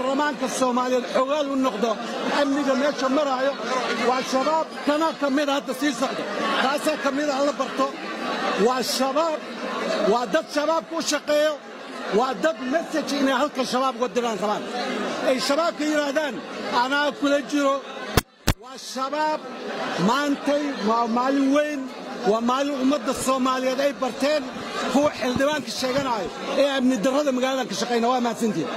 baarlamaanka soomaaliyeed xogaal u noqdo amniga meesha maraayo waa shabaab. Kana ka mida ah hadda sii socdo. Taasaa ka mida ah la barto waa shabaab. Waa dad shabaabka u shaqeeyo. Waa dad mesaj inay halka shabaab uga diraan rabaan ay shabaabka yidhaahdaan anaa kula jiro. Waa shabaab maantay waa maalin weyn waa maalin ummadda soomaaliyeed ay barteen. Kuwa xildhibaanka sheeganaayo ee amni darrada magaaladan ka shaqayna waa mahadsantiin